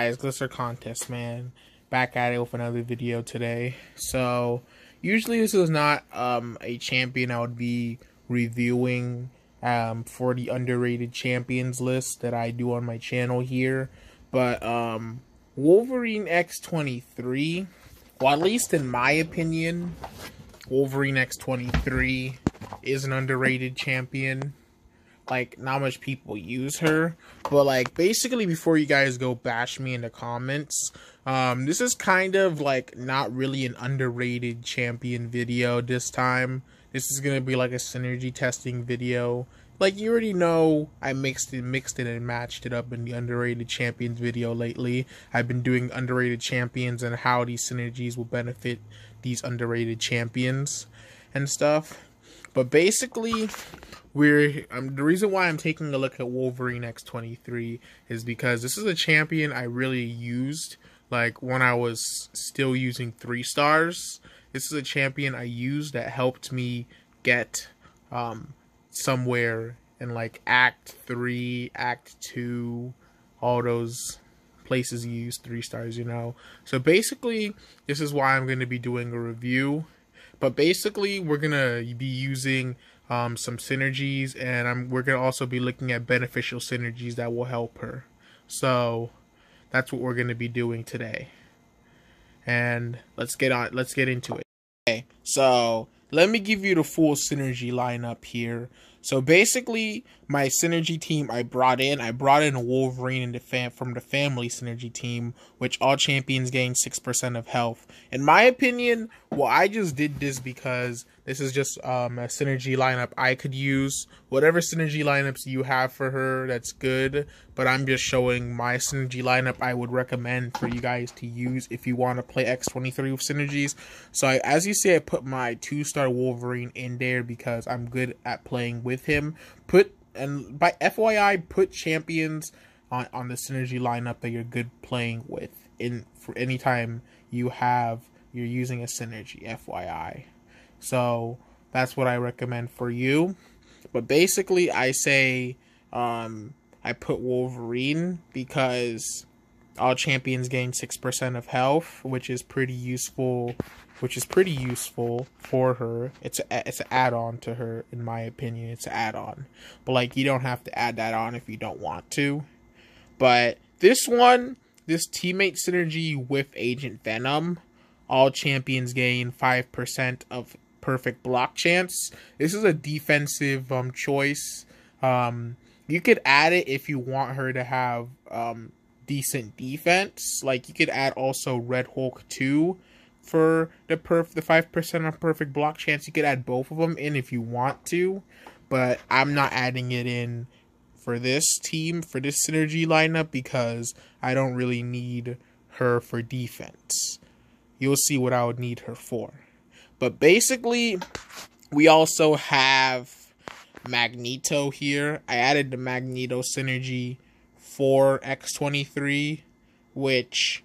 guys, Glisor Contest, man. Back at it with another video today. So, usually this is not um, a champion I would be reviewing um, for the underrated champions list that I do on my channel here. But um, Wolverine X23, well, at least in my opinion, Wolverine X23 is an underrated champion like not much people use her but like basically before you guys go bash me in the comments um this is kind of like not really an underrated champion video this time. This is gonna be like a synergy testing video. Like you already know I mixed it mixed it and matched it up in the underrated champions video lately. I've been doing underrated champions and how these synergies will benefit these underrated champions and stuff but basically we're um, the reason why I'm taking a look at Wolverine X23 is because this is a champion I really used like when I was still using three stars. This is a champion I used that helped me get um, somewhere in like Act Three, Act Two, all those places you use three stars. You know. So basically, this is why I'm going to be doing a review. But basically, we're gonna be using um, some synergies, and I'm, we're to also be looking at beneficial synergies that will help her. So that's what we're to be doing today. And let's get on. Let's get into it. Okay, so let me give you the full synergy lineup here. So basically, my synergy team I brought in, I brought in a Wolverine in the fam- from the family synergy team, which all champions gain 6% of health. In my opinion, well, I just did this because this is just um, a synergy lineup I could use. Whatever synergy lineups you have for her, that's good. But I'm just showing my synergy lineup I would recommend for you guys to use if you want to play X23 with synergies. So I, as you see, I put my two-star Wolverine in there because I'm good at playing with him. Put and by FYI, put champions on on the synergy lineup that you're good playing with in for any time you have you're using a synergy. FYI. So that's what I recommend for you. But basically, I say um, I put Wolverine because all champions gain 6% of health, which is pretty useful which is pretty useful for her. It's a, it's an add-on to her in my opinion. It's an add-on. But like you don't have to add that on if you don't want to. But this one, this teammate synergy with Agent Venom, all champions gain 5% of perfect block chance. This is a defensive um choice. Um you could add it if you want her to have um decent defense. Like you could add also Red Hulk 2 for the perf the 5% of perfect block chance. You could add both of them in if you want to, but I'm not adding it in for this team for this synergy lineup because I don't really need her for defense. You'll see what I would need her for. But basically, we also have Magneto here. I added the Magneto synergy for X23, which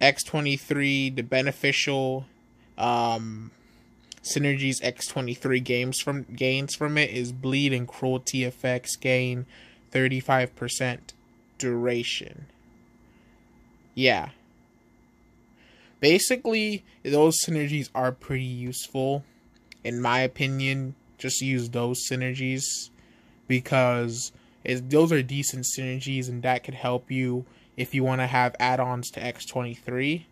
X23, the beneficial um, synergies X23 games from gains from it is bleed and cruelty effects gain 35% duration. Yeah basically those synergies are pretty useful in my opinion. Just use those synergies because those are decent synergies and that could help you if you want to have add-ons to x23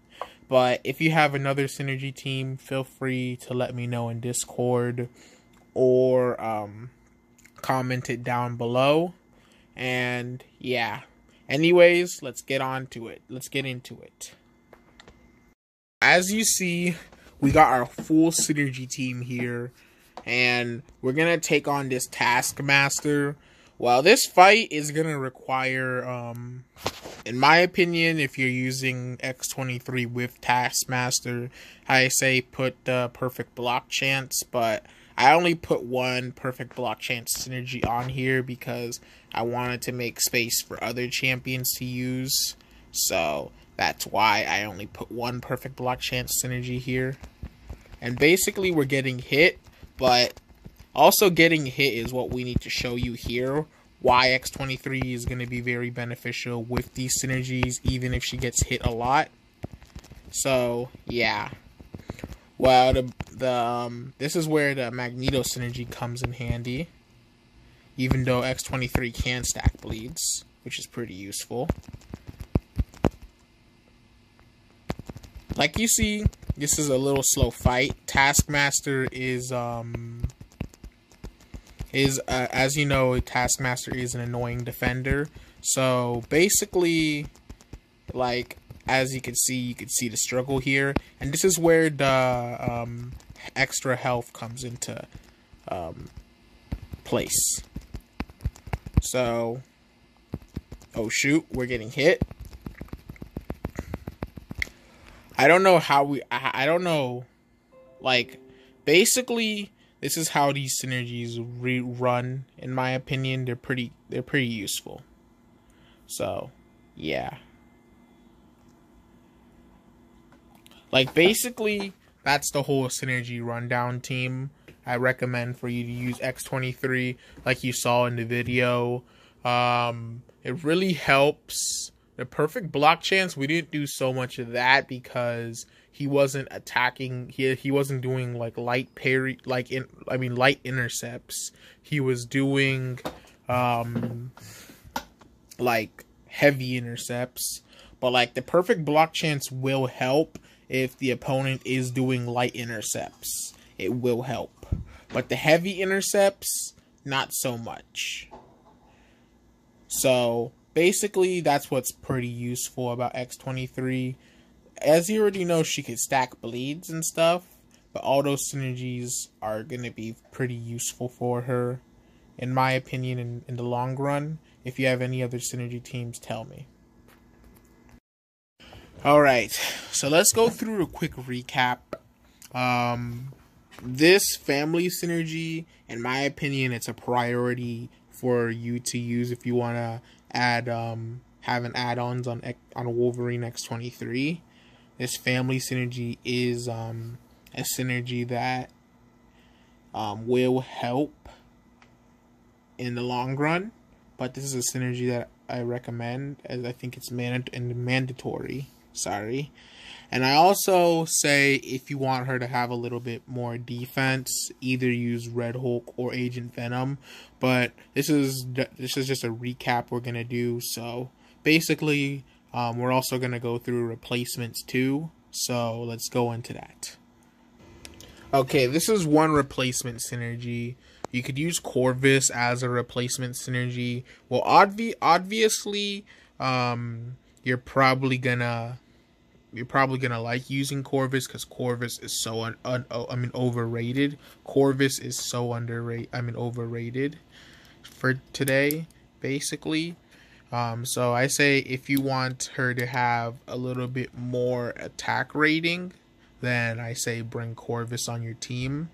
but if you have another synergy team feel free to let me know in discord or um, comment it down below. And yeah. Anyways let's get on to it. Let's get into it as you see, we got our full synergy team here, and we're gonna take on this Taskmaster. Well, this fight is gonna require, um, in my opinion, if you're using X23 with Taskmaster, I say put the perfect block chance, but I only put one perfect block chance synergy on here because I wanted to make space for other champions to use. So that's why I only put one perfect block chance synergy here. And basically we're getting hit, but also getting hit is what we need to show you here. why X23 is going to be very beneficial with these synergies, even if she gets hit a lot. So, yeah. Well, the, the um, this is where the Magneto synergy comes in handy. Even though X23 can stack bleeds, which is pretty useful. Like you see, this is a little slow fight. Taskmaster is um is uh, as you know, Taskmaster is an annoying defender. So basically, like as you can see, you can see the struggle here, and this is where the um, extra health comes into um, place. So, oh shoot, we're getting hit. I don't know how we. I, I don't know. Like, basically, this is how these synergies rerun. In my opinion, they're pretty. They're pretty useful. So, yeah. Like basically, that's the whole synergy rundown team. I recommend for you to use X23 like you saw in the video. Um, it really helps. The perfect block chance, we didn't do so much of that because he wasn't attacking he he wasn't doing like light parry like in I mean light intercepts. He was doing um like heavy intercepts. But like the perfect block chance will help if the opponent is doing light intercepts. It will help. But the heavy intercepts, not so much. So basically, that's what's pretty useful about X23. As you already know, she can stack bleeds and stuff, but all those synergies are going to be pretty useful for her, in my opinion, in, in the long run. If you have any other synergy teams, tell me. All right, so let's go through a quick recap. Um, this family synergy, in my opinion, it's a priority for you to use if you want to add um, have an add-ons on on Wolverine X23. This family synergy is um, a synergy that um, will help in the long run, but this is a synergy that I recommend as I think it's mand- and mandatory Sorry. And I also say if you want her to have a little bit more defense, either use Red Hulk or Agent Venom. But this is this is just a recap we're gonna do. So basically, um, we're also gonna go through replacements too. So let's go into that. Okay, this is one replacement synergy. You could use Corvus as a replacement synergy. Well, obvi- obviously, um, you're probably gonna you're probably gonna like using Corvus because Corvus is so un, un, I mean overrated. Corvus is so underrated. I mean overrated for today, basically. Um, so I say if you want her to have a little bit more attack rating, then I say bring Corvus on your team,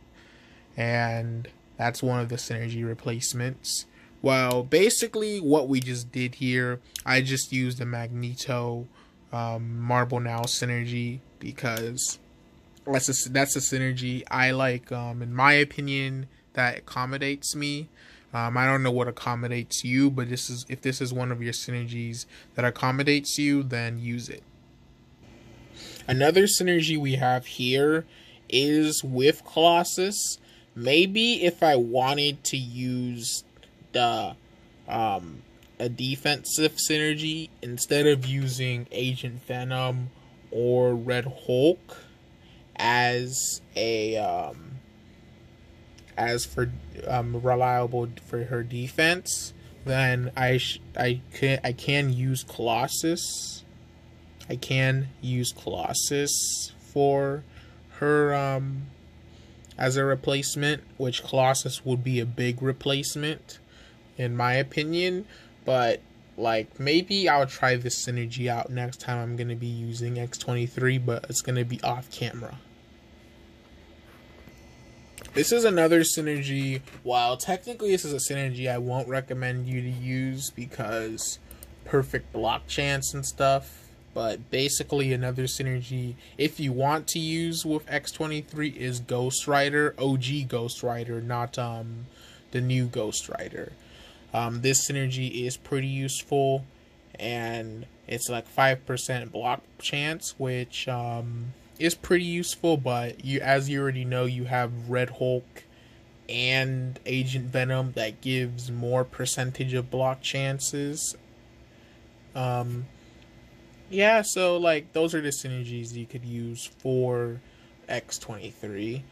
and that's one of the synergy replacements. Well, basically what we just did here, I just used the Magneto um, Marvel Now synergy because that's a, that's a synergy I like. Um, in my opinion, that accommodates me. Um, I don't know what accommodates you, but this is if this is one of your synergies that accommodates you, then use it. Another synergy we have here is with Colossus. Maybe if I wanted to use the um, a defensive synergy instead of using Agent Venom or Red Hulk as a um, as for um, reliable for her defense, then I sh- I can I can use Colossus. I can use Colossus for her um, as a replacement, which Colossus would be a big replacement in my opinion but like maybe I'll try this synergy out next time I'm gonna be using X23, but it's gonna be off camera. This is another synergy. While technically this is a synergy I won't recommend you to use because perfect block chance and stuff. But basically another synergy if you want to use with X23 is Ghost Rider, OG Ghost Rider, not um the new Ghost Rider. Um, this synergy is pretty useful, and it's like five percent block chance, which um, is pretty useful. But you, as you already know, you have Red Hulk and Agent Venom that gives more percentage of block chances. Um, yeah, so like those are the synergies you could use for X23.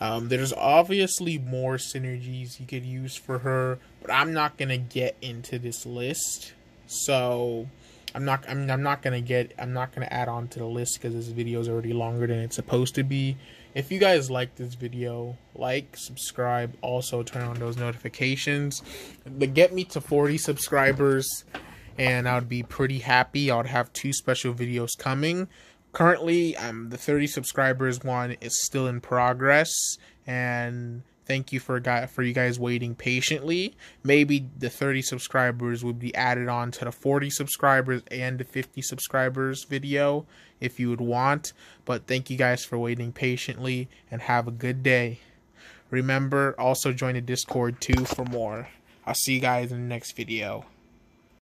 Um, there's obviously more synergies you could use for her, but I'm not gonna get into this list. So I'm not I'm, I'm not gonna get I'm not gonna add on to the list because this video is already longer than it's supposed to be. If you guys like this video, like, subscribe, also turn on those notifications. But get me to 40 subscribers and I would be pretty happy. I would have two special videos coming. Currently, um, the 30 subscribers one is still in progress, and thank you for guy for you guys waiting patiently. Maybe the 30 subscribers would be added on to the 40 subscribers and the 50 subscribers video if you would want. But thank you guys for waiting patiently and have a good day. Remember, also join the Discord too for more. I'll see you guys in the next video.